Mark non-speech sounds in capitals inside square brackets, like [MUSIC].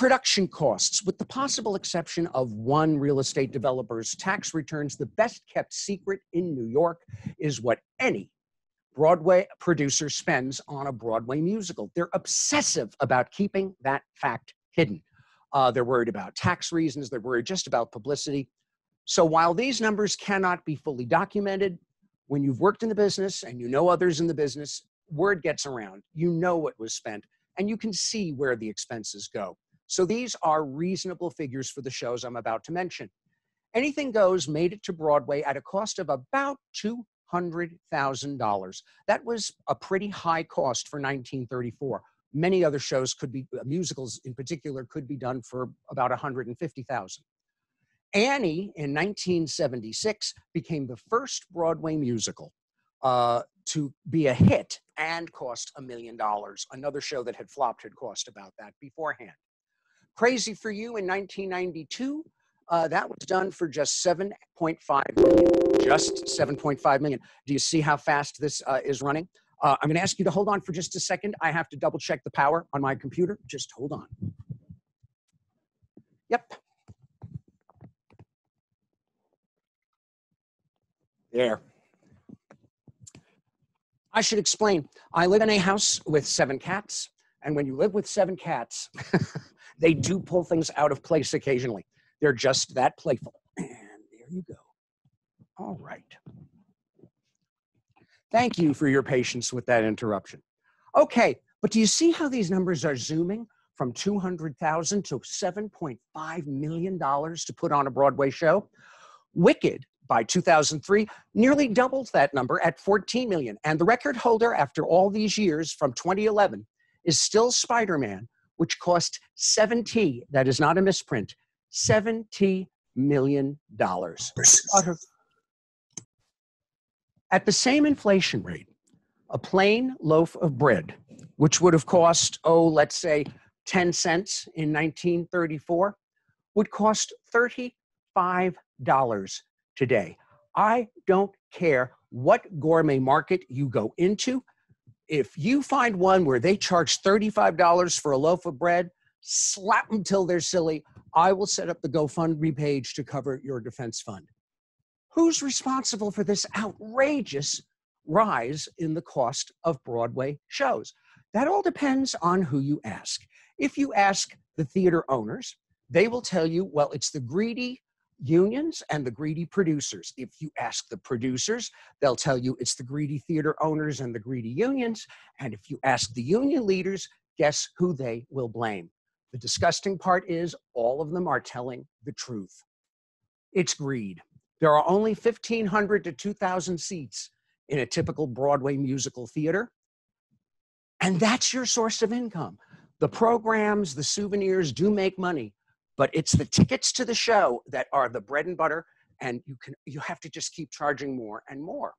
production costs, with the possible exception of one real estate developer's tax returns, the best kept secret in New York is what any Broadway producer spends on a Broadway musical. They're obsessive about keeping that fact hidden. Uh, they're worried about tax reasons, they're worried just about publicity. So while these numbers cannot be fully documented, when you've worked in the business and you know others in the business, word gets around. You know what was spent and you can see where the expenses go. So these are reasonable figures for the shows I'm about to mention. Anything Goes made it to Broadway at a cost of about $200,000. That was a pretty high cost for 1934. Many other shows could be, uh, musicals in particular, could be done for about 150,000. Annie in 1976 became the first Broadway musical uh, to be a hit and cost a million dollars. Another show that had flopped had cost about that beforehand. Crazy for You in 1992, uh, that was done for just 7.5 million. Just 7.5 million. Do you see how fast this uh, is running? Uh, I'm going to ask you to hold on for just a second. I have to double check the power on my computer. Just hold on. Yep. There. I should explain. I live in a house with seven cats, and when you live with seven cats, [LAUGHS] they do pull things out of place occasionally. They're just that playful. And there you go. All right. Thank you for your patience with that interruption. Okay, but do you see how these numbers are zooming from 200,000 to 7.5 million dollars to put on a Broadway show? Wicked by 2003 nearly doubled that number at 14 million. And the record holder after all these years from 2011 is still Spider Man, which cost 70, that is not a misprint, 70 million dollars. At the same inflation rate, a plain loaf of bread, which would have cost, oh, let's say 10 cents in 1934, would cost $35 today. I don't care what gourmet market you go into. If you find one where they charge $35 for a loaf of bread, slap them till they're silly. I will set up the GoFundMe page to cover your defense fund. Who's responsible for this outrageous rise in the cost of Broadway shows? That all depends on who you ask. If you ask the theater owners, they will tell you, well, it's the greedy unions and the greedy producers. If you ask the producers, they'll tell you it's the greedy theater owners and the greedy unions. And if you ask the union leaders, guess who they will blame? The disgusting part is all of them are telling the truth. It's greed. There are only 1,500 to 2,000 seats in a typical Broadway musical theater. And that's your source of income. The programs, the souvenirs do make money, but it's the tickets to the show that are the bread and butter and you can you have to just keep charging more and more